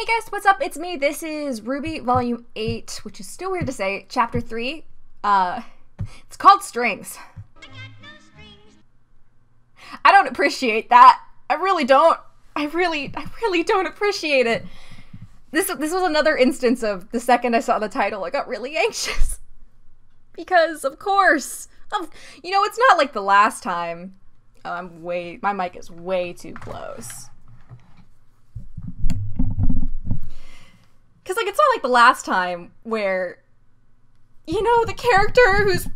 Hey guys, what's up? It's me. This is RWBY Volume 8, which is still weird to say, Chapter 3. Uh, it's called Strings. I don't appreciate that. I really don't. I really, I really don't appreciate it. This, this was another instance of the second I saw the title, I got really anxious. Because, of course, of, you know, it's not like the last time. Oh, I'm way, my mic is way too close. Because, like, it's not like the last time where, you know, the character who's,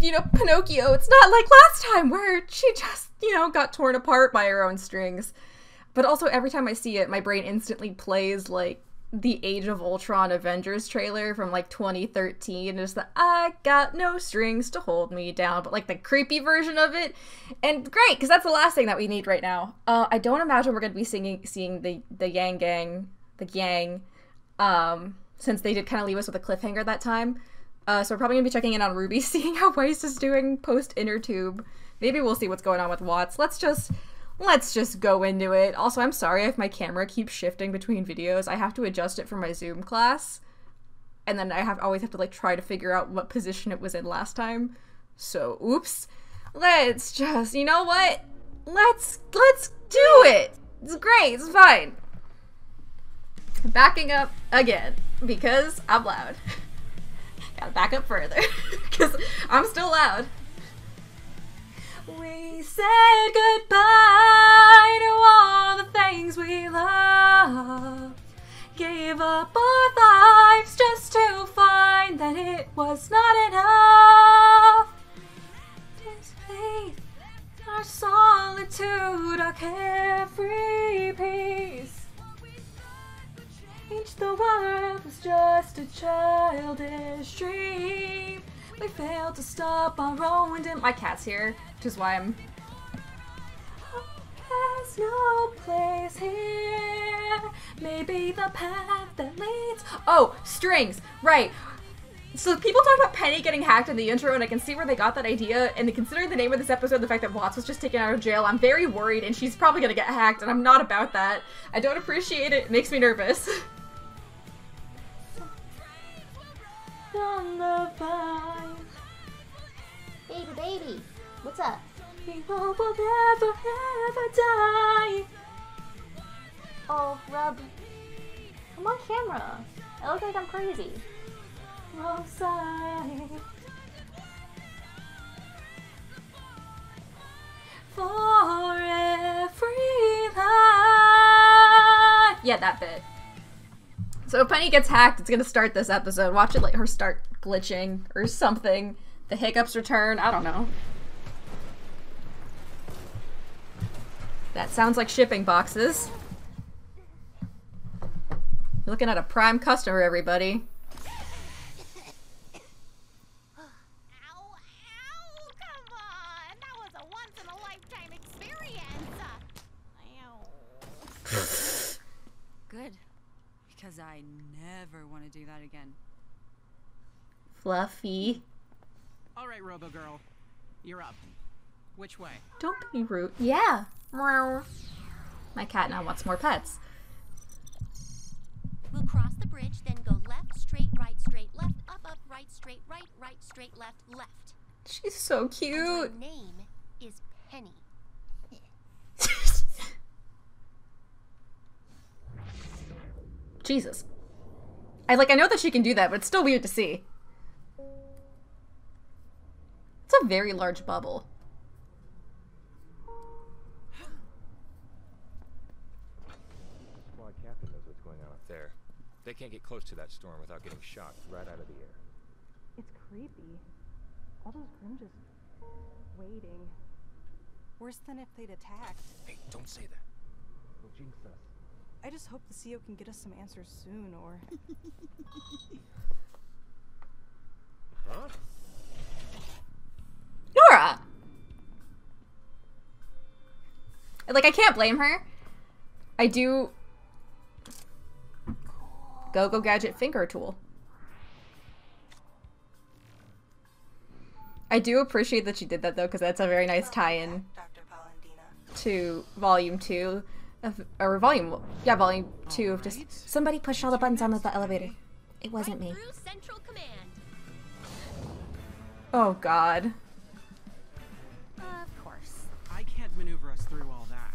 you know, Pinocchio, it's not like last time where she just, you know, got torn apart by her own strings. But also, every time I see it, my brain instantly plays, like, the Age of Ultron Avengers trailer from, like, 2013. It's the, I got no strings to hold me down, but, like, the creepy version of it. And great, because that's the last thing that we need right now. Uh, I don't imagine we're going to be singing, seeing the, the Yang Gang, the Yang, um, since they did kind of leave us with a cliffhanger that time. Uh, so we're probably gonna be checking in on Ruby, seeing how Weiss is doing post inner tube. Maybe we'll see what's going on with Watts. Let's just let's just go into it. Also, I'm sorry if my camera keeps shifting between videos. I have to adjust it for my Zoom class, and then I have always have to like try to figure out what position it was in last time. So, oops. Let's just, you know what? Let's let's do it. It's great. It's fine backing up again because I'm loud. Gotta back up further because I'm still loud. We said goodbye to all the things we loved. Gave up our lives just to find that it was not enough. This faith, our solitude, our carefree peace each the world was just a childish dream. We failed to stop our own dim- My cat's here, which is why I'm- Has no place here. Maybe the path that leads- Oh, strings! Right. So people talk about Penny getting hacked in the intro, and I can see where they got that idea. And considering the name of this episode, the fact that Watts was just taken out of jail, I'm very worried, and she's probably gonna get hacked, and I'm not about that. I don't appreciate it. It makes me nervous. on the vine. Baby, baby, what's up? We we'll never ever die. Oh, Rub, I'm on camera. I look like I'm crazy. Wrong side. For every life. Yeah, that bit. So if Penny gets hacked, it's gonna start this episode. Watch it let her start glitching or something. The hiccups return. I don't know. That sounds like shipping boxes. You're looking at a prime customer, everybody. Good. Because I never want to do that again. Fluffy. All right, Robo Girl, you're up. Which way? Don't be rude. Yeah. Meow. My cat now wants more pets. We'll cross the bridge, then go left, straight, right, straight, left, up, up, right, straight, right, right, straight, left, left. She's so And cute. her name is Penny. Jesus. I like I know that she can do that, but it's still weird to see. It's a very large bubble. Squad captain knows what's going on up there. They can't get close to that storm without getting shot right out of the air. It's creepy. All those Grim just waiting. Worse than if they'd attacked. Hey, don't say that. We'll jinx us. I just hope the CEO can get us some answers soon, or Huh? Nora! Like, I can't blame her. I do. Go Go Gadget finger tool. I do appreciate that she did that though, because that's a very nice tie in to Volume 2. Of or volume yeah volume two of just somebody pushed all the buttons on the elevator. It wasn't me. Central Command. Oh God. Of course. I can't maneuver us through all that.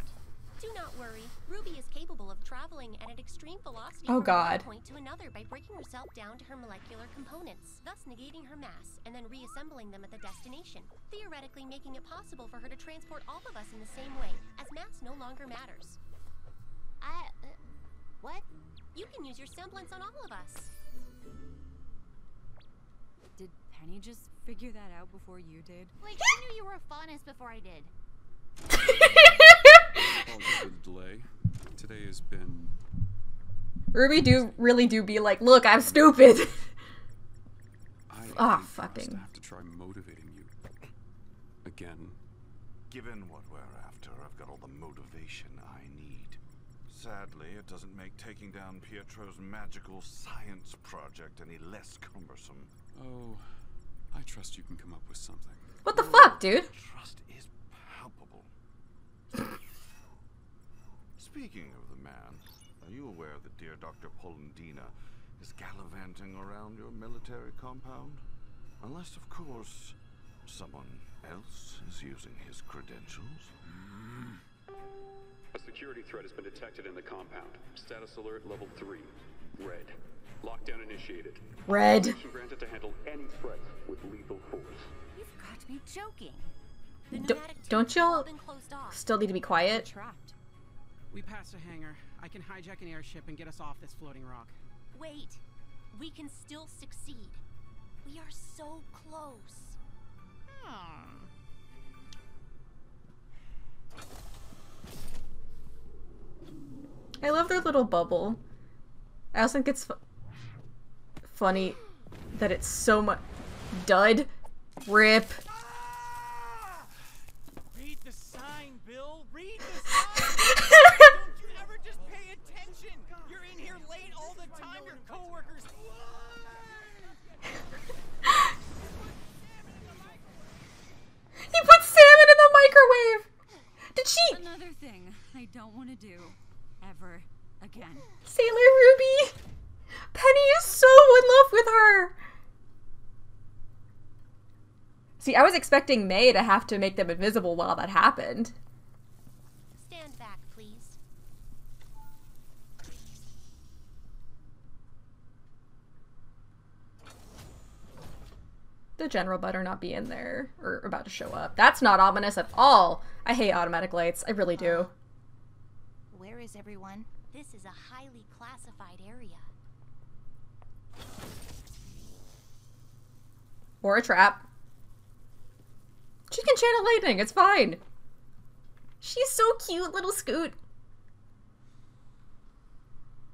Do not worry. Ruby is capable of traveling at an extreme velocity Oh, from God. one point to another by breaking herself down to her molecular components, thus negating her mass and then reassembling them at the destination, theoretically making it possible for her to transport all of us in the same way, as mass no longer matters. I. Uh, what? You can use your semblance on all of us. Did Penny just figure that out before you did? Like, I knew you were a faunus before I did. For the delay. Today has been. Ruby do really do be like, look, I'm stupid. I Ah, hate for us fucking. To have to try motivating you again. Given what we're after, I've got all the motivation I need. Sadly, it doesn't make taking down Pietro's magical science project any less cumbersome. Oh, I trust you can come up with something. what the fuck, dude? Trust is palpable. Speaking of the man, are you aware that dear Dr. Polendina is gallivanting around your military compound? Unless, of course, someone else is using his credentials. Mm. A security threat has been detected in the compound. Status alert level 3. Red. Lockdown initiated. Red. Permission granted to handle any threats with lethal force. You've got to be joking. The D- don't tubes have all y'all been closed off. still need to be quiet? Trapped. We passed a hangar. I can hijack an airship and get us off this floating rock. Wait, we can still succeed. We are so close. Hmm. I love their little bubble. I also think it's fu- funny that it's so much dud, rip. Read the sign, Bill. Read the sign. Don't you ever just pay attention? You're in here late all the time. Your coworkers. He put salmon in the microwave. Did she? Another thing I don't want to do ever again. Sailor Ruby. Penny is so in love with her. See, I was expecting May to have to make them invisible while that happened. Stand back, please. The general better not be in there or about to show up. That's not ominous at all. I hate automatic lights. I really do. Where is everyone? This is a highly classified area. Or a trap. She can channel lightning. It's fine. She's so cute, little Scoot.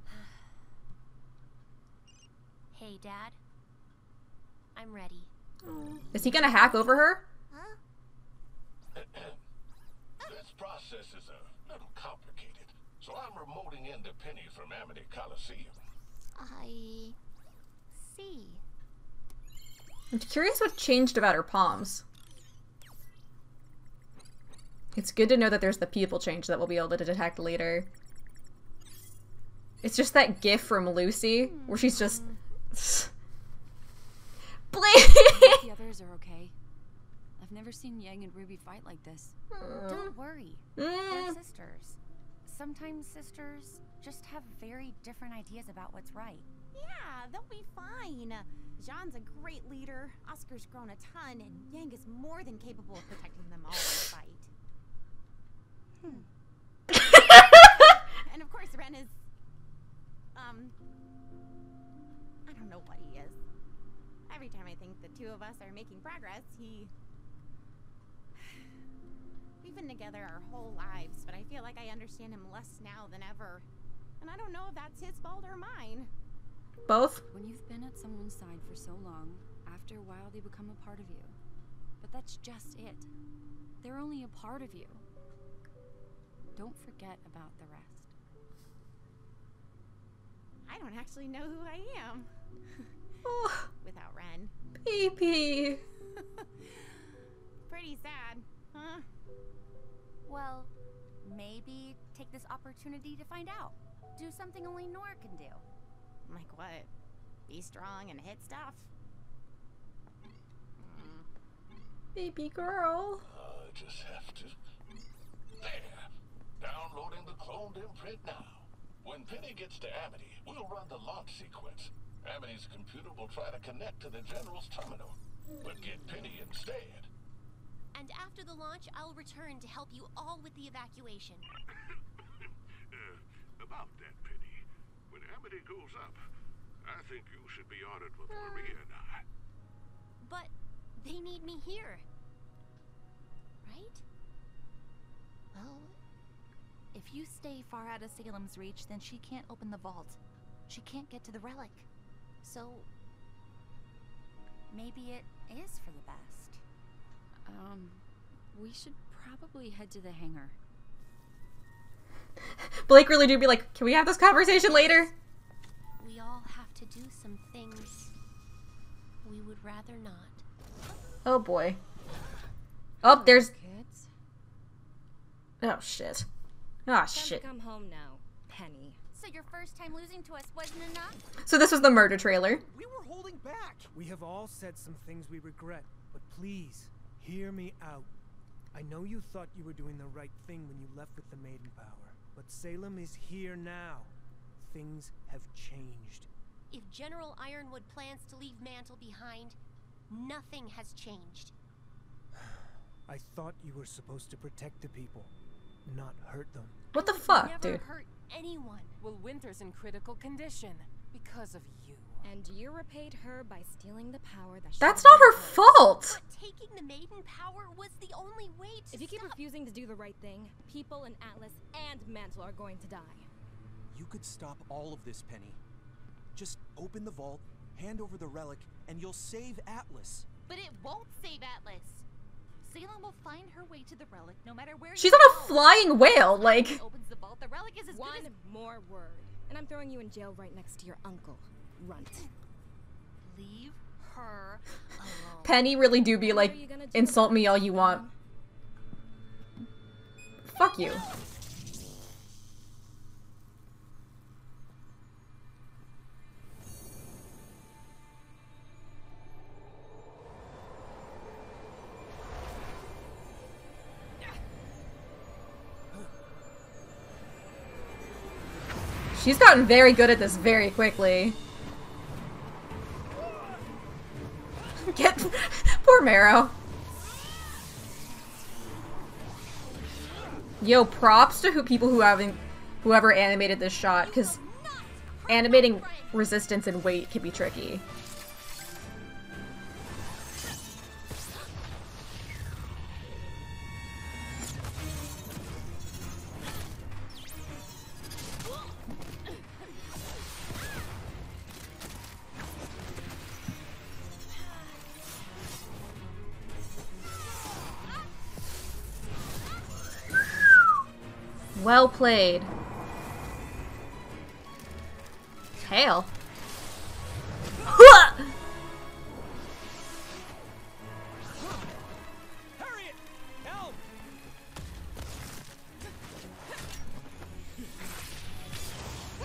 Hey, Dad. I'm ready. Is he gonna hack over her? This process is a little complicated, so I'm remoting in the penny from Amity Coliseum. I. see. I'm curious what changed about her palms. It's good to know that there's the people change that we'll be able to detect later. It's just that gif from Lucy where she's just. The others are okay. I've never seen Yang and Ruby fight like this. Don't worry. Mm. They're sisters. Sometimes sisters just have very different ideas about what's right. Yeah, they'll be fine. Jaune's a great leader, Oscar's grown a ton, and Yang is more than capable of protecting them all in a fight. Hmm. and of course, Ren is. Um. I don't know what he is. Every time I think the two of us are making progress, he. We've been together our whole lives, but I feel like I understand him less now than ever. And I don't know if that's his fault or mine. Both? When you've been at someone's side for so long, after a while they become a part of you. But that's just it. They're only a part of you. Don't forget about the rest. I don't actually know who I am Oh, without Ren. baby. Pretty sad, huh? Well, maybe take this opportunity to find out. Do something only Nora can do. Like what? Be strong and hit stuff? Mm. Baby girl. I just have to. There. Downloading the cloned imprint now. When Penny gets to Amity, we'll run the launch sequence. Amity's computer will try to connect to the General's terminal, but get Penny instead. And after the launch, I'll return to help you all with the evacuation. Uh, about that, Penny. When Amity goes up, I think you should be on it with Maria and I. But they need me here. Right? Well, if you stay far out of Salem's reach, then she can't open the vault. She can't get to the relic. So, maybe it is for the best. Um, we should probably head to the hangar. Blake really do be like, can we have this conversation later? We all have to do some things we would rather not. Oh boy. Oh, there's. Kids. Oh shit. Oh Time shit. to come home now, Penny. So your first time losing to us wasn't enough? So this was the murder trailer. We were holding back. We have all said some things we regret, but please, hear me out. I know you thought you were doing the right thing when you left with the Maiden Power, but Salem is here now. Things have changed. If General Ironwood plans to leave Mantle behind, nothing has changed. I thought you were supposed to protect the people, not hurt them. What the fuck, Never dude? hurt anyone. Well, Winter's in critical condition because of you. And you repaid her by stealing the power that she That's not her hers. fault. But taking the Maiden Power was the only way to If you keep stop- refusing to do the right thing, people in Atlas and Mantle are going to die. You could stop all of this, Penny. Just open the vault, hand over the relic, and you'll save Atlas. But it won't save Atlas. Salem will find her way to the relic no matter where She's you on a flying whale, like. opens the vault, the relic is as One good as more word, and I'm throwing you in jail right next to your uncle, Runt. leave her alone. Penny really do be like, insult me all you want. Fuck you. She's gotten very good at this very quickly. Marrow. Yo, props to who people who haven't whoever animated this shot, because animating resistance and weight can be tricky. Played. Tail.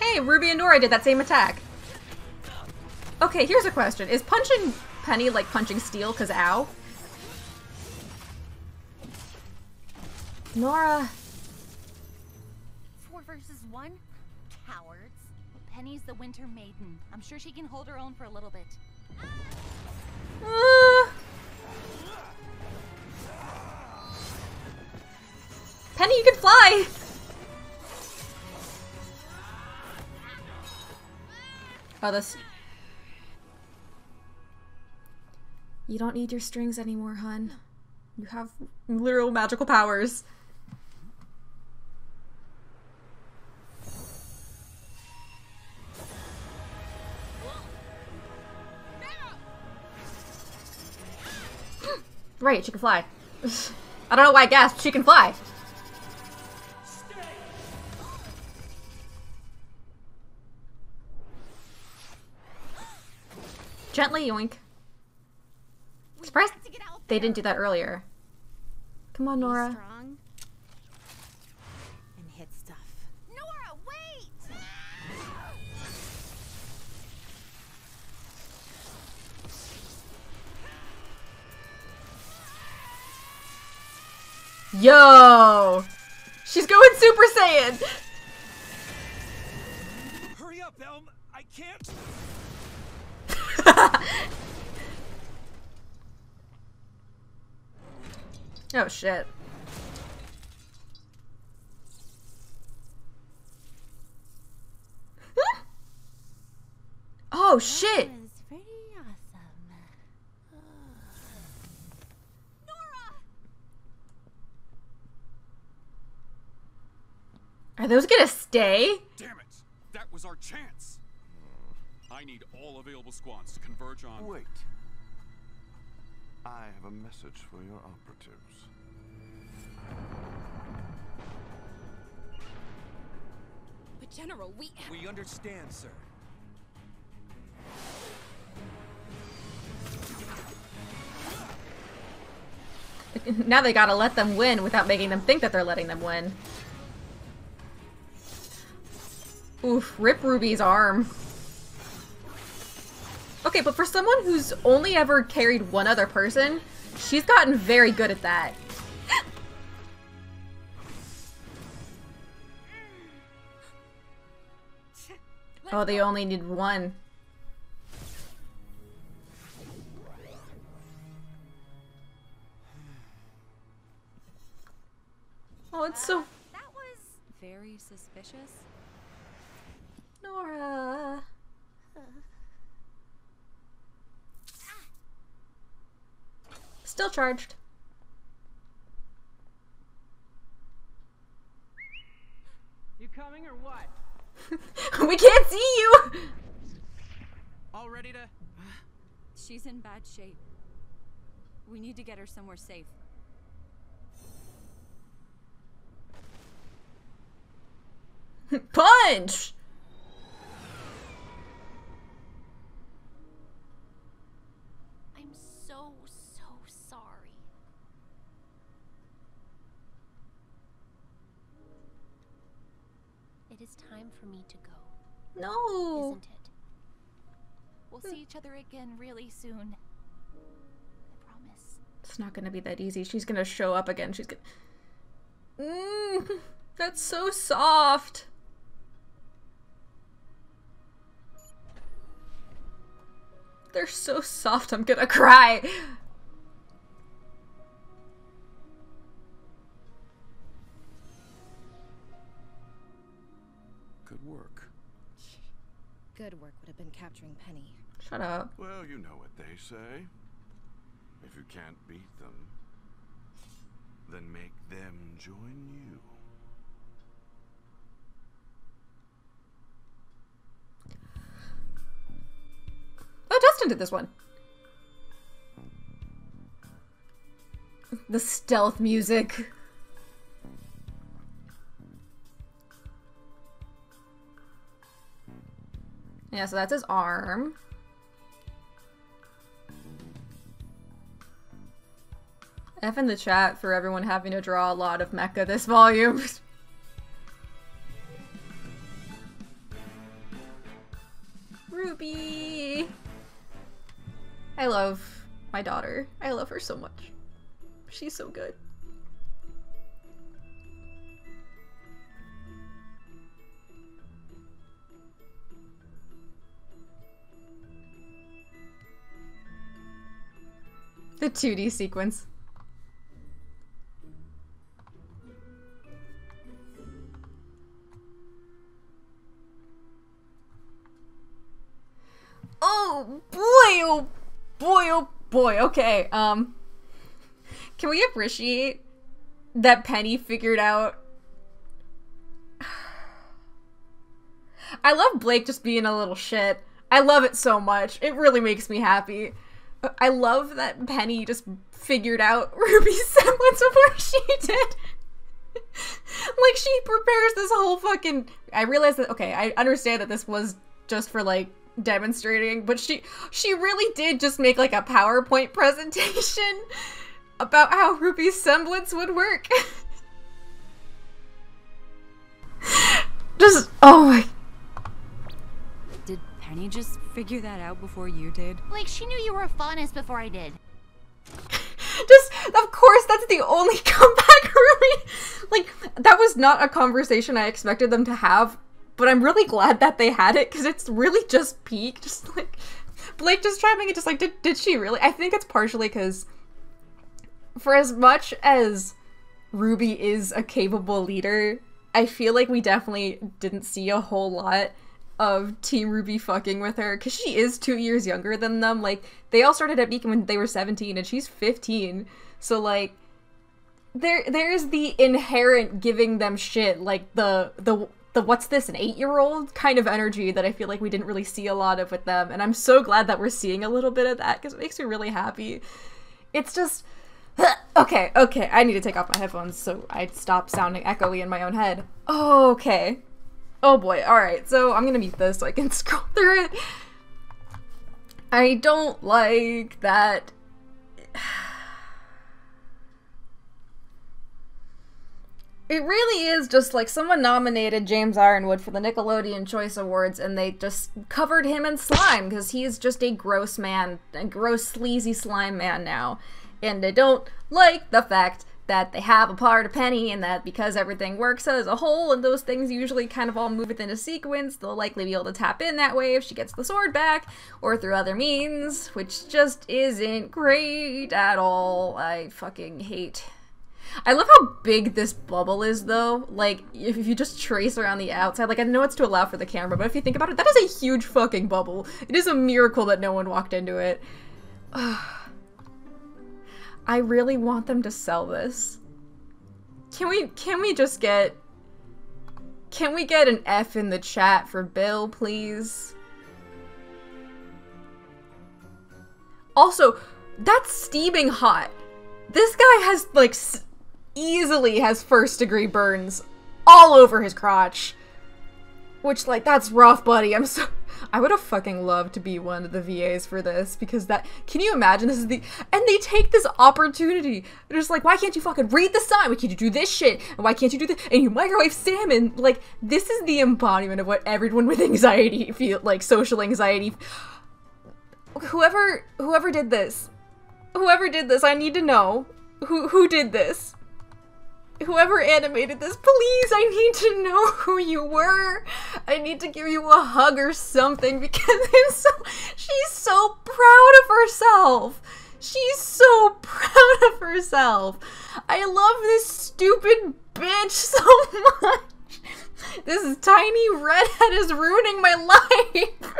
Hey, Ruby and Nora did that same attack. Okay, here's a question. Is punching Penny like punching steel cause ow? Nora. Four versus one? Cowards. Penny's the Winter Maiden. I'm sure she can hold her own for a little bit. Uh, Penny, you can fly! Oh, this. You don't need your strings anymore, hun. You have literal magical powers. Right, she can fly. I don't know why I gasped. She can fly. Gently yoink. Surprised they didn't do that earlier. Come on, Nora. strong Yo! She's going Super Saiyan! Hurry up, Elm! I can't. oh shit. oh shit! was pretty awesome. Are those gonna stay? Damn it! That was our chance. I need all available squads to converge on. Wait. I have a message for your operatives. But General, we We understand, sir. now they gotta let them win without making them think that they're letting them win. Oof, rip Ruby's arm. Okay, but for someone who's only ever carried one other person, she's gotten very good at that. oh, they only need one. Oh, it's so That was very suspicious. Nora. Still charged. You coming or what? we can't see you! All ready to. She's in bad shape. We need to get her somewhere safe. Punch! It is time for me to go. No. Isn't it? We'll see each other again really soon. I promise. It's not gonna be that easy. She's gonna show up again. She's gonna. Mmm, that's so soft. They're so soft, I'm gonna cry. Good work would have been capturing Penny. Shut up. Well, you know what they say. If you can't beat them, then make them join you. Oh, Dustin did this one. The stealth music. Yeah, so that's his arm. F in the chat for everyone having to draw a lot of mecha this volume. Ruby! I love my daughter. I love her so much. She's so good. The 2D sequence. Oh boy, oh boy, oh boy. Okay, um, can we appreciate that Penny figured out? I love Blake just being a little shit. I love it so much. It really makes me happy. I love that Penny just figured out Ruby's semblance before she did. like she prepares this whole fucking I realize that okay, I understand that this was just for like demonstrating, but she she really did just make like a PowerPoint presentation about how Ruby's semblance would work. just oh my Did Penny just figure that out before you did? Like, she knew you were a faunus before I did. just of course that's the only comeback me. Like that was not a conversation I expected them to have, but I'm really glad that they had it because it's really just peak. Just like Blake just chiming it, just like did did she really? I think it's partially because for as much as Ruby is a capable leader, I feel like we definitely didn't see a whole lot of Team RWBY fucking with her because she is two years younger than them. Like they all started at Beacon when they were 17 and she's 15. So like there there's the inherent giving them shit, like the the the what's this an eight year old kind of energy that I feel like we didn't really see a lot of with them, and I'm so glad that we're seeing a little bit of that because it makes me really happy. It's just okay, okay. I need to take off my headphones so I stop sounding echoey in my own head. Okay. Oh boy. All right. So I'm gonna mute this so I can scroll through it. I don't like that. It really is just like someone nominated James Ironwood for the Nickelodeon Choice Awards and they just covered him in slime because he's just a gross man, a gross sleazy slime man now. And I don't like the fact that they have a part of Penny and that because everything works as a whole and those things usually kind of all move within a sequence, they'll likely be able to tap in that way if she gets the sword back or through other means, which just isn't great at all. I fucking hate I love how big this bubble is, though. Like, if, you just trace around the outside, like, I know it's to allow for the camera, but if you think about it, that is a huge fucking bubble. It is a miracle that no one walked into it. I really want them to sell this. Can we, can we just get, can we get an F in the chat for Bill, please? Also, that's steaming hot. This guy has, like, easily has first degree burns all over his crotch. Which, like, that's rough, buddy. I'm so. I would have fucking loved to be one of the VAs for this because that. Can you imagine? This is the. And they take this opportunity. They're just like, why can't you fucking read the sign? Why can't you do this shit? And why can't you do this? And you microwave salmon. Like, this is the embodiment of what everyone with anxiety feel like, social anxiety. Whoever. Whoever did this. Whoever did this, I need to know. Who, who did this? Whoever animated this, please, I need to know who you were. I need to give you a hug or something because I'm so she's so proud of herself. She's so proud of herself. I love this stupid bitch so much. This tiny redhead is ruining my life.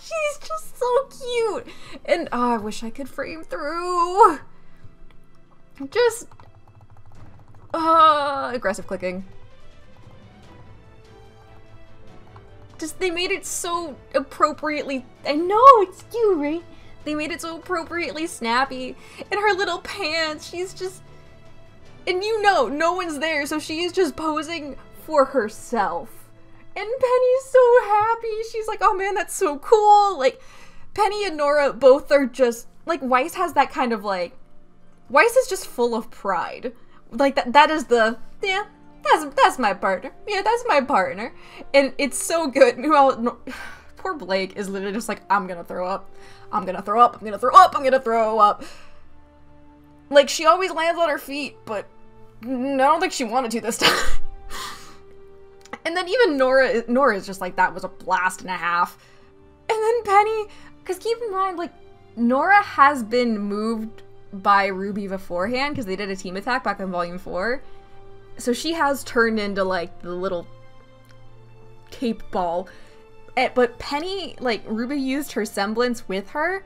She's just so cute. And oh, I wish I could frame through. Just uh, aggressive clicking. Just, they made it so appropriately- I know, it's you, right? They made it so appropriately snappy. In her little pants, she's just- And you know, no one's there, so she is just posing for herself. And Penny's so happy. She's like, oh man, that's so cool. Like, Penny and Nora both are just- Like, Weiss has that kind of like- Weiss is just full of pride like that that is the yeah that's that's my partner. Yeah that's my partner. And it's so good. Well no, poor blake is literally just like i'm gonna throw up. I'm gonna throw up. I'm gonna throw up. I'm gonna throw up. Like she always lands on her feet but i don't think she wanted to this time. And then even nora nora is just like that was a blast and a half. And then penny because keep in mind like nora has been moved by Ruby beforehand because they did a team attack back in Volume 4. So she has turned into like the little cape ball. Eh, but Penny, like, Ruby used her semblance with her,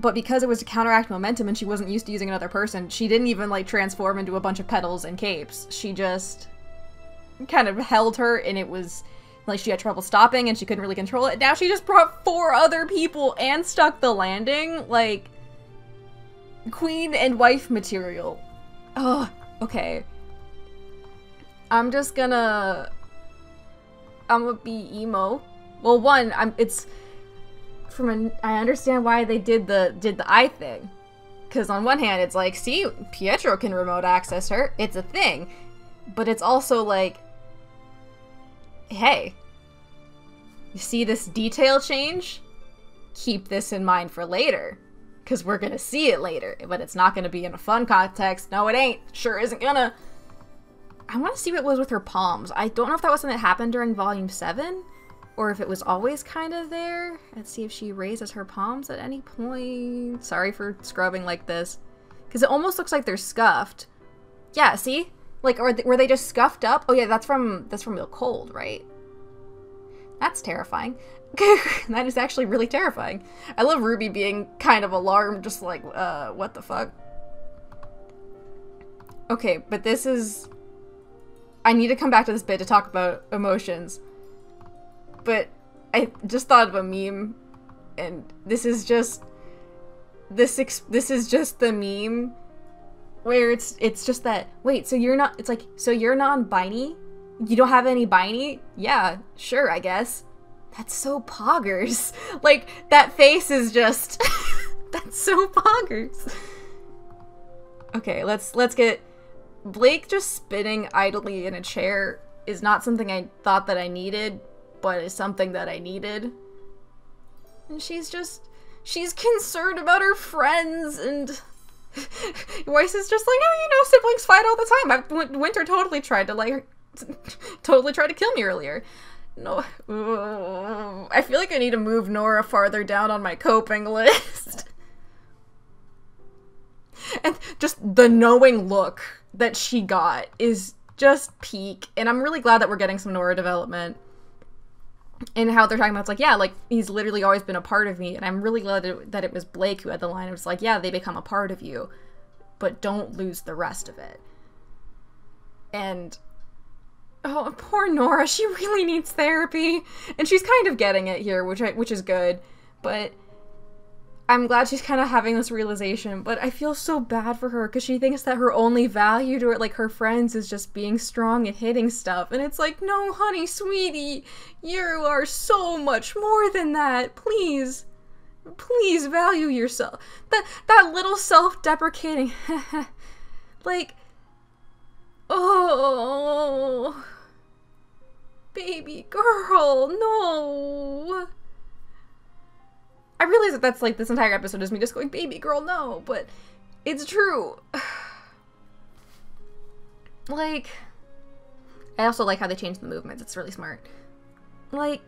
but because it was to counteract momentum and she wasn't used to using another person, she didn't even like transform into a bunch of petals and capes. She just kind of held her and it was like she had trouble stopping and she couldn't really control it. Now she just brought four other people and stuck the landing. Like, queen and wife material. Oh, okay. I'm just gonna... I'm gonna be emo. Well, one, I'm, it's... From an, I understand why they did the did the eye thing. Because on one hand, it's like, see, Pietro can remote access her. It's a thing. But it's also like, hey, you see this detail change? Keep this in mind for later because we're gonna see it later, but it's not gonna be in a fun context. No, it ain't. Sure isn't gonna. I want to see what was with her palms. I don't know if that was something that happened during volume 7 or if it was always kind of there. Let's see if she raises her palms at any point. Sorry for scrubbing like this. Because it almost looks like they're scuffed. Yeah, see? Like, or were they just scuffed up? Oh yeah, that's from that's from the cold, right? That's terrifying. that is actually really terrifying. I love Ruby being kind of alarmed, just like, uh, what the fuck? Okay, but this is... I need to come back to this bit to talk about emotions. But I just thought of a meme, and this is just... This this is just the meme where it's it's just that wait so you're not it's like so you're non-binary you don't have any binary yeah sure i guess. That's so poggers. Like that face is just that's so poggers. Okay let's let's get blake just spinning idly in a chair is not something i thought that i needed but is something that i needed. And she's just she's concerned about her friends and Weiss is just like, oh, you know, siblings fight all the time. I, Winter totally tried to like, totally tried to kill me earlier. No, I feel like I need to move Nora farther down on my coping list. and just the knowing look that she got is just peak. And I'm really glad that we're getting some Nora development and how they're talking about it's like yeah like he's literally always been a part of me and i'm really glad that it was blake who had the line it was like yeah they become a part of you but don't lose the rest of it and oh poor nora she really needs therapy and she's kind of getting it here which I, which is good but I'm glad she's kind of having this realization, but I feel so bad for her because she thinks that her only value to her, like her friends, is just being strong and hitting stuff. And it's like, no, honey, sweetie, you are so much more than that. Please, please value yourself. That that little self-deprecating, like, oh, baby girl, no. I realize that that's like this entire episode is me just going, baby girl, no, but it's true. like, I also like how they changed the movements. It's really smart. Like,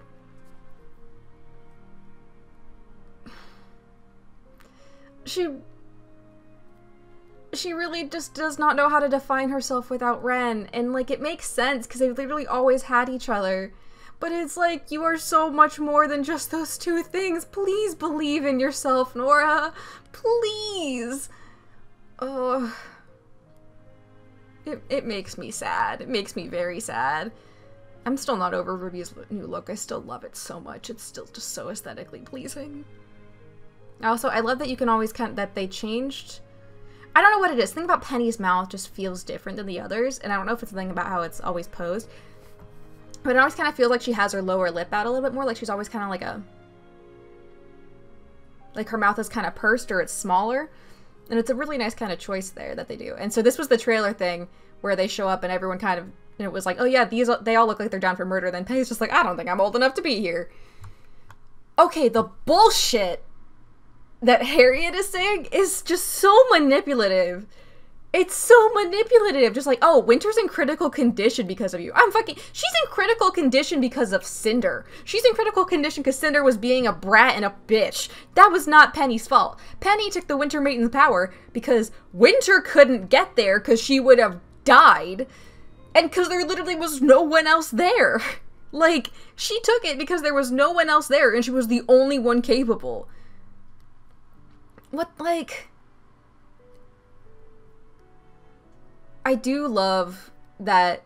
she she really just does not know how to define herself without Ren and like it makes sense because they literally always had each other but it's like, you are so much more than just those two things. Please believe in yourself, Nora. Please. Oh. It, it makes me sad. It makes me very sad. I'm still not over Ruby's new look. I still love it so much. It's still just so aesthetically pleasing. Also, I love that you can always kind that they changed. I don't know what it is. Something about Penny's mouth just feels different than the others, and I don't know if it's something about how it's always posed. But it always kind of feels like she has her lower lip out a little bit more. Like she's always kind of like a... Like her mouth is kind of pursed or it's smaller. And it's a really nice kind of choice there that they do. And so this was the trailer thing where they show up and everyone kind of... And it was like, oh yeah, these they all look like they're down for murder. Then Penny's just like, I don't think I'm old enough to be here. Okay, the bullshit that Harriet is saying is just so manipulative. It's so manipulative. Just like, oh, Winter's in critical condition because of you. I'm fucking. She's in critical condition because of Cinder. She's in critical condition because Cinder was being a brat and a bitch. That was not Penny's fault. Penny took the Winter Maiden's power because Winter couldn't get there because she would have died. And because there literally was no one else there. Like, she took it because there was no one else there and she was the only one capable. What, like. I do love that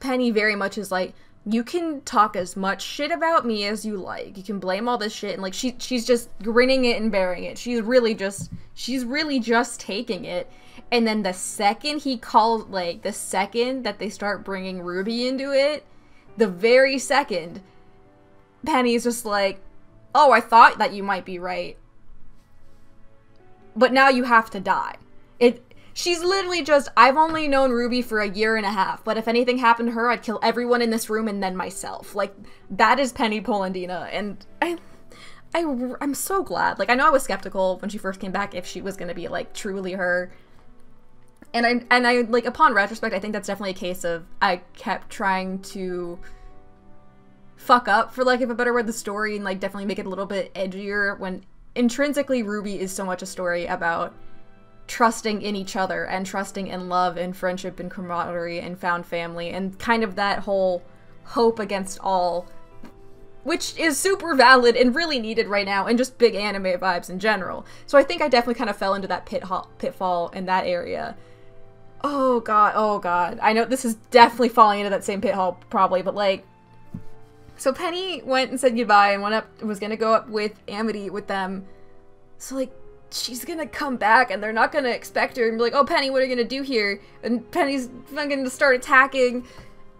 Penny very much is like, you can talk as much shit about me as you like. You can blame all this shit and like she she's just grinning it and bearing it. She's really just she's really just taking it. And then the second he calls like the second that they start bringing Ruby into it, the very second Penny's just like, "Oh, I thought that you might be right. But now you have to die." It She's literally just, I've only known Ruby for a year and a half, but if anything happened to her, I'd kill everyone in this room and then myself. Like, that is Penny Polendina and I, I, I'm so glad. Like, I know I was skeptical when she first came back if she was gonna be, like, truly her. and I and I like upon retrospect, I think that's definitely a case of I kept trying to fuck up for like if a better word the story and like definitely make it a little bit edgier when intrinsically RWBY is so much a story about trusting in each other and trusting in love and friendship and camaraderie and found family and kind of that whole hope against all which is super valid and really needed right now and just big anime vibes in general. So I think I definitely kind of fell into that pit pitfall in that area. Oh god, oh god. I know this is definitely falling into that same pit hole probably, but like so Penny went and said goodbye and went up was gonna go up with Amity with them. So like she's gonna come back and they're not gonna expect her and be like, oh Penny, what are you gonna do here? And Penny's fucking to start attacking.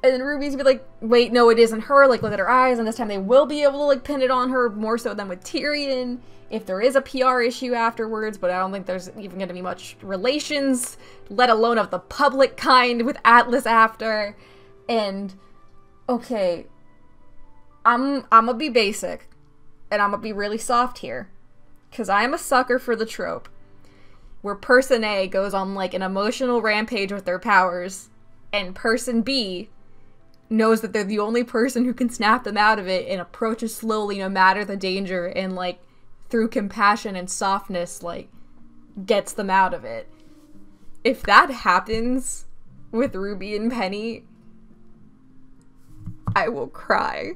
And then Ruby's be like, wait, no, it isn't her. Like, look at her eyes. And this time they will be able to, like, pin it on her more so than with Tyrian If there is a PR issue afterwards, but I don't think there's even gonna be much relations, let alone of the public kind, with Atlas after. And, okay, I'm I'm gonna be basic, and I'm gonna be really soft here, because I am a sucker for the trope where person A goes on like an emotional rampage with their powers, and person B knows that they're the only person who can snap them out of it and approaches slowly no matter the danger and like through compassion and softness like gets them out of it. If that happens with Ruby and Penny, I will cry.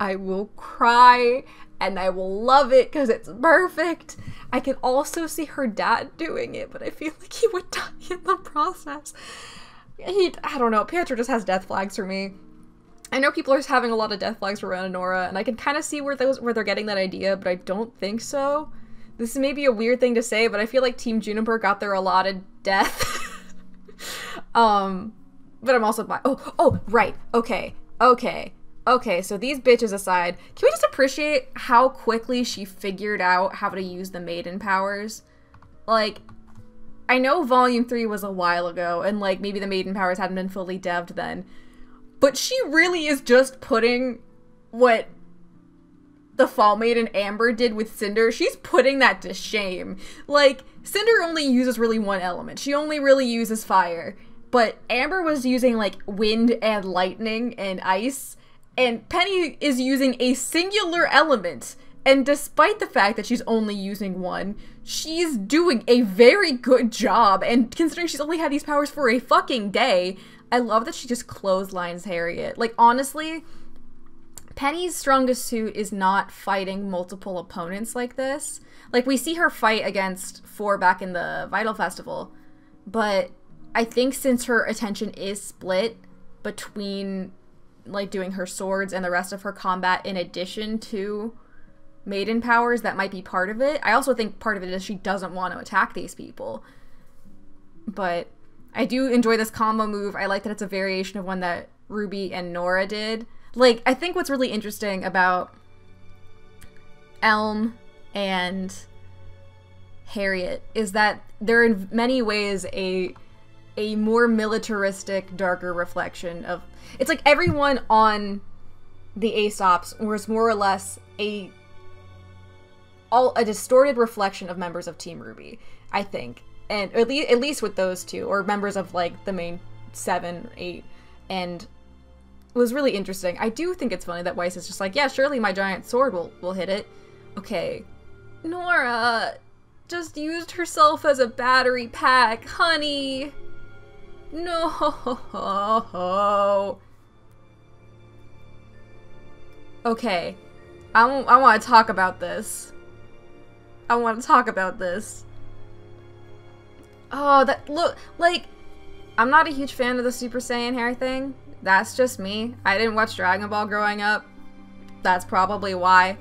I will cry and I will love it because it's perfect. I can also see her dad doing it, but I feel like he would die in the process. He, I don't know, Pietro just has death flags for me. I know people are having a lot of death flags for Renora, and I can kind of see where those where they're getting that idea, but I don't think so. This is maybe a weird thing to say, but I feel like Team JNPR got their allotted death. um, but I'm also. Oh, oh, right. Okay, okay. Okay, so these bitches aside, can we just appreciate how quickly she figured out how to use the maiden powers? Like, I know Volume 3 was a while ago, and like maybe the maiden powers hadn't been fully devved then, but she really is just putting what the Fall Maiden Amber did with Cinder, she's putting that to shame. Like, Cinder only uses really one element. She only really uses fire. But Amber was using like wind and lightning and ice and Penny is using a singular element. And despite the fact that she's only using one, she's doing a very good job. And considering she's only had these powers for a fucking day, I love that she just clotheslines Harriet. Like, honestly, Penny's strongest suit is not fighting multiple opponents like this. Like, we see her fight against four back in the Vytal Festival, but I think since her attention is split between like doing her swords and the rest of her combat in addition to maiden powers that might be part of it. I also think part of it is she doesn't want to attack these people. But I do enjoy this combo move. I like that it's a variation of one that Ruby and Nora did. Like I think what's really interesting about Elm and Harriet is that they're in many ways a a more militaristic, darker reflection of it's like everyone on the Ace Ops was more or less a all a distorted reflection of members of Team Ruby, I think. And at least at least with those two, or members of like the main seven, eight, and it was really interesting. I do think it's funny that Weiss is just like, yeah, surely my giant sword will will hit it. Okay. Nora just used herself as a battery pack, honey. No. Okay. I, I want to talk about this. I want to talk about this. Oh, that look like I'm not a huge fan of the Super Saiyan hair thing. That's just me. I didn't watch Dragon Ball growing up. That's probably why.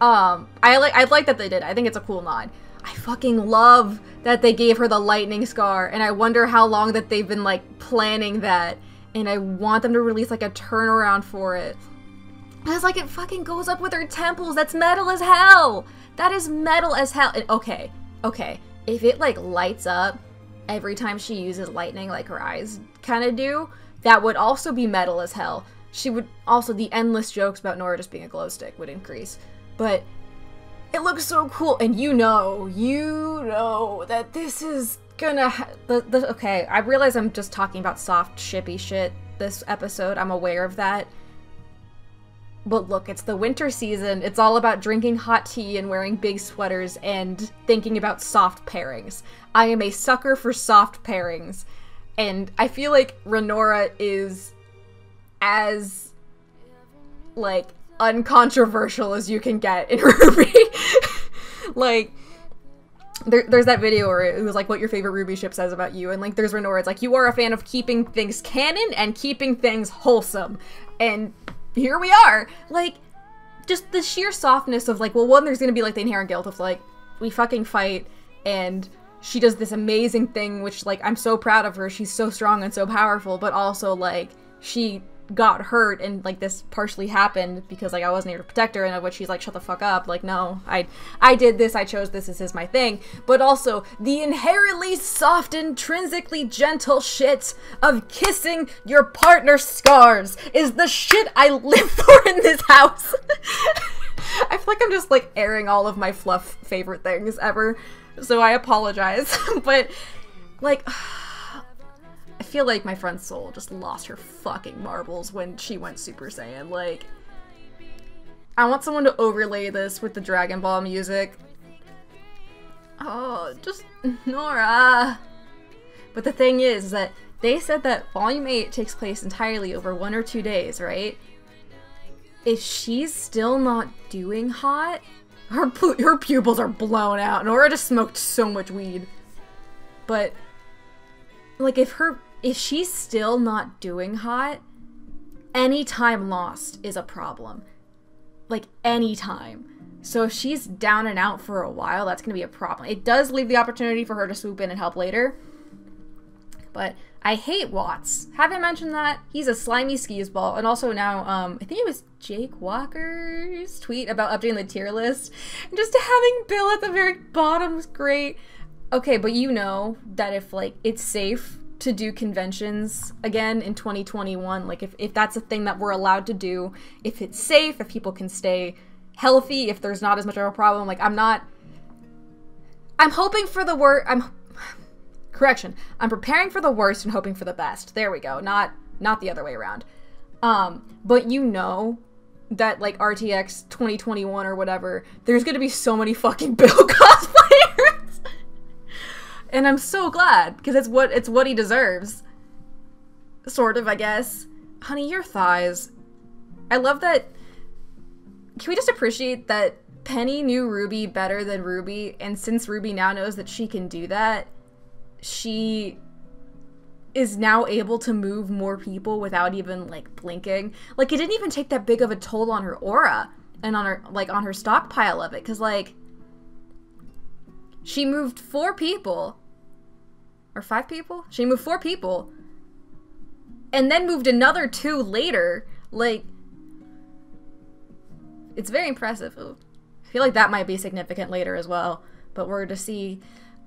Um, I like I like that they did. I think it's a cool nod. I fucking love that they gave her the lightning scar, and I wonder how long that they've been like planning that. And I want them to release like a turnaround for it. It's like it fucking goes up with her temples. That's metal as hell. That is metal as hell. Okay, okay. If it like lights up every time she uses lightning, like her eyes kind of do, that would also be metal as hell. She would also the endless jokes about Nora just being a glow stick would increase. But it looks so cool, and you know, you know that this is gonna. The, the okay, I realize I'm just talking about soft shippy shit this episode. I'm aware of that. But look, it's the winter season. It's all about drinking hot tea and wearing big sweaters and thinking about soft pairings. I am a sucker for soft pairings. And I feel like Renora is as like uncontroversial as you can get in RWBY. like there, there's that video where it was like what your favorite RWBY ship says about you, and like there's Renora. It's like you are a fan of keeping things canon and keeping things wholesome, and here we are. Like just the sheer softness of like, well, one, there's gonna be like the inherent guilt of like we fucking fight, and she does this amazing thing, which like I'm so proud of her. She's so strong and so powerful, but also like she got hurt and like this partially happened because like I wasn't here to protect her and of which she's like shut the fuck up. Like no I I did this I chose this this is my thing. But also the inherently soft intrinsically gentle shit of kissing your partner's scars is the shit I live for in this house. I feel like I'm just like airing all of my fluff favorite things ever. So I apologize but like feel like my friend Soul just lost her fucking marbles when she went Super Saiyan. Like, I want someone to overlay this with the Dragon Ball music. Oh, just Nora. But the thing is that they said that Volume 8 takes place entirely over one or two days, right? If she's still not doing hot, her, her pupils are blown out. Nora just smoked so much weed. But, like, if her if she's still not doing hot, any time lost is a problem. Like any time. So if she's down and out for a while, that's going to be a problem. It does leave the opportunity for her to swoop in and help later. But I hate Watts. Haven't mentioned that. He's a slimy skis ball. And also now, um, I think it was Jake Walker's tweet about updating the tier list. And just having Bill at the very bottom was great. Okay, but you know that if like it's safe to do conventions again in 2021 like if, if that's a thing that we're allowed to do if it's safe if people can stay healthy if there's not as much of a problem like i'm not i'm hoping for the worst i'm correction i'm preparing for the worst and hoping for the best. There we go. Not not the other way around. Um but you know that like rtx 2021 or whatever there's gonna be so many fucking bill cosplayers and I'm so glad because it's what it's what he deserves. Sort of, I guess. Honey, your thighs. I love that. Can we just appreciate that Penny knew Ruby better than Ruby, and since Ruby now knows that she can do that, she is now able to move more people without even like blinking. Like it didn't even take that big of a toll on her aura and on her like on her stockpile of it cuz like she moved four people or five people. She moved four people, and then moved another two later. Like, it's very impressive. Ooh. I feel like that might be significant later as well. But we're to see.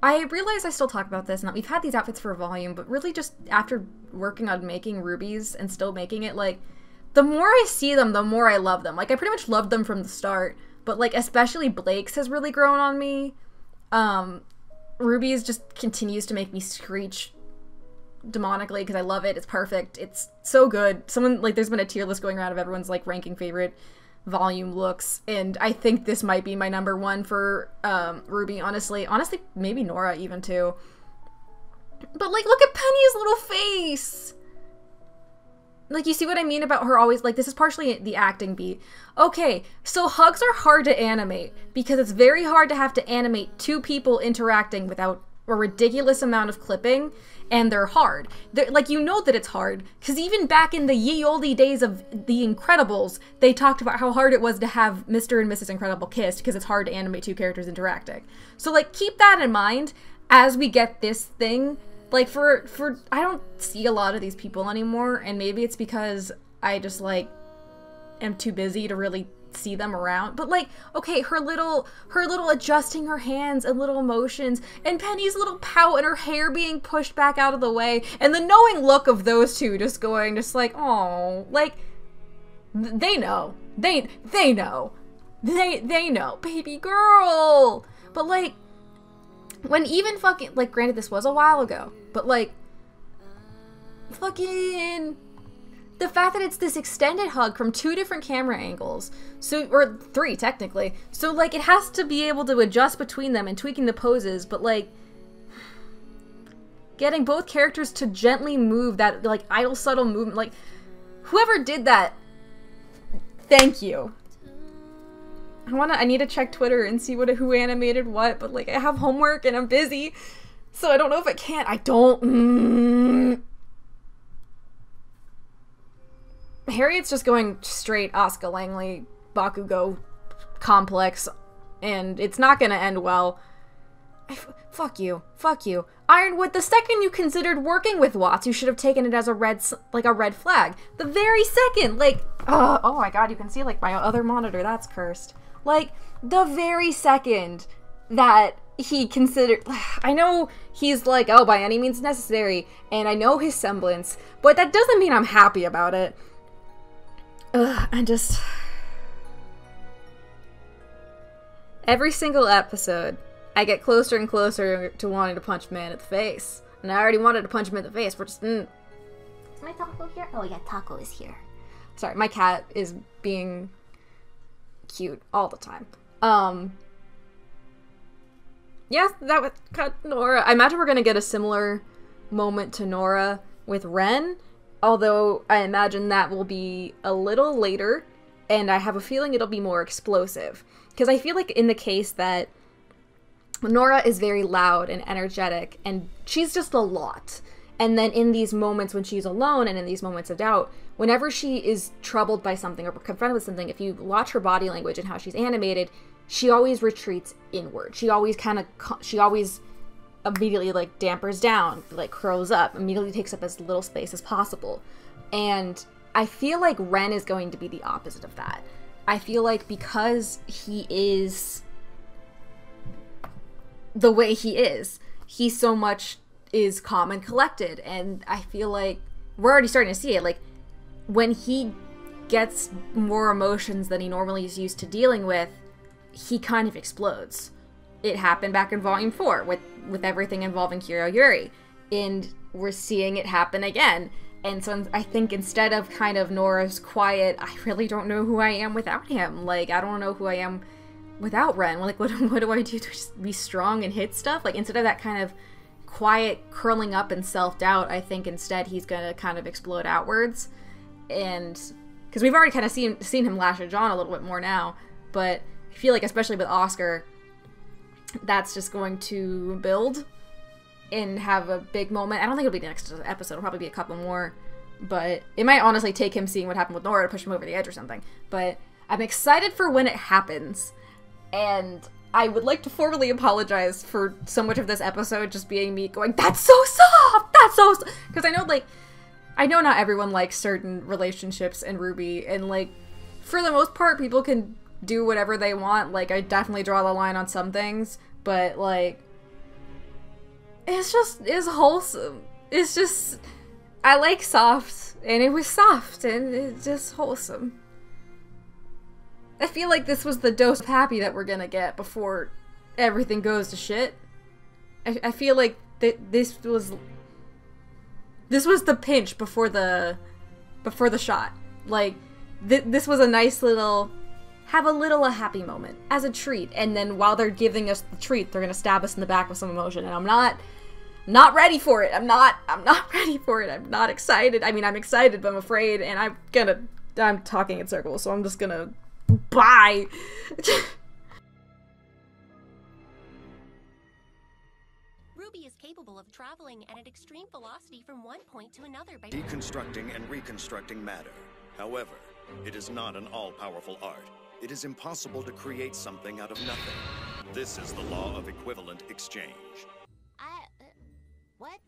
I realize I still talk about this, and we've had these outfits for a volume, but really just after working on making rubies and still making it, like, the more I see them, the more I love them. Like, I pretty much loved them from the start, but, like, especially Blake's has really grown on me. Um, Ruby's just continues to make me screech demonically because I love it. It's perfect. It's so good. Someone like there's been a tier list going around of everyone's like ranking favorite volume looks, and I think this might be my number one for um, Ruby. Honestly, honestly, maybe Nora even too. But like, look at Penny's little face like you see what I mean about her always like this is partially the acting beat. Okay, so hugs are hard to animate because it's very hard to have to animate two people interacting without a ridiculous amount of clipping and they're hard. They're, like you know that it's hard because even back in the ye olde days of The Incredibles, they talked about how hard it was to have Mr. and Mrs. Incredible kissed because it's hard to animate two characters interacting. So like keep that in mind as we get this thing like for for I don't see a lot of these people anymore and maybe it's because I just like am too busy to really see them around. But like okay her little her little adjusting her hands and little motions and penny's little pout and her hair being pushed back out of the way and the knowing look of those two just going just like oh like they know. They they know. They they know, baby girl. But like when even fucking like granted this was a while ago, but like fucking the fact that it's this extended hug from two different camera angles so or three technically so like it has to be able to adjust between them and tweaking the poses but like getting both characters to gently move that like idle subtle movement like whoever did that thank you i want to i need to check twitter and see what who animated what but like i have homework and i'm busy so i don't know if i can't i don't mm. Harriet's just going straight Asuka Langley Bakugo complex, and it's not gonna end well. Fuck you, fuck you, Ironwood. The second you considered working with Watts, you should have taken it as a red, like a red flag. The very second, like, uh, oh my god, you can see like my other monitor. That's cursed. Like the very second that he considered I know he's like, oh, by any means necessary, and I know his semblance, but that doesn't mean I'm happy about it. Ugh, I just. Every single episode, I get closer and closer to wanting to punch man in the face. And I already wanted to punch him in the face. We're just. Mm. Is my taco here? Oh, yeah, taco is here. Sorry, my cat is being cute all the time. Um. Yeah, that would cut Nora. I imagine we're gonna get a similar moment to Nora with Ren, although I imagine that will be a little later, and I have a feeling it'll be more explosive. Because I feel like in the case that Nora is very loud and energetic, and she's just a lot. And then in these moments when she's alone and in these moments of doubt, whenever she is troubled by something or confronted with something, if you watch her body language and how she's animated, she always retreats inward. She always kind of, she always immediately like dampers down, like curls up, immediately takes up as little space as possible. And I feel like Ren is going to be the opposite of that. I feel like because he is the way he is, he's so much is calm and collected. And I feel like we're already starting to see it. Like when he gets more emotions than he normally is used to dealing with, he kind of explodes. It happened back in Volume 4 with, with everything involving Kuroyuri. And we're seeing it happen again. And so I think instead of kind of Nora's quiet, I really don't know who I am without him. Like, I don't know who I am without Ren. Like, what, what do I do to just be strong and hit stuff? Like, instead of that kind of quiet curling up and self doubt, I think instead he's gonna kind of explode outwards. And because we've already kind of seen seen him lash at Jaune a little bit more now, but I feel like especially with Oscar, that's just going to build and have a big moment. I don't think it'll be the next episode. It'll probably be a couple more, but it might honestly take him seeing what happened with Nora to push him over the edge or something. But I'm excited for when it happens, and I would like to formally apologize for so much of this episode just being me going, "That's so soft. That's so," because I know like I know not everyone likes certain relationships in RWBY, and like for the most part, people can do whatever they want. Like I definitely draw the line on some things, but like it's just it's wholesome. It's just I like soft, and it was soft, and it's just wholesome. I feel like this was the dose of happy that we're gonna get before everything goes to shit. I, I feel like th- this was this was the pinch before the before the shot. Like th- this was a nice little have a little a happy moment as a treat, and then while they're giving us the treat, they're gonna stab us in the back with some emotion, and I'm not not ready for it. I'm not I'm not ready for it. I'm not excited. I mean, I'm excited, but I'm afraid, and I'm gonna I'm talking in circles, so I'm just gonna bye. Ruby is capable of traveling at an extreme velocity from one point to another by Deconstructing and reconstructing matter. However, it is not an all-powerful art. It is impossible to create something out of nothing. This is the law of equivalent exchange. I, uh, what?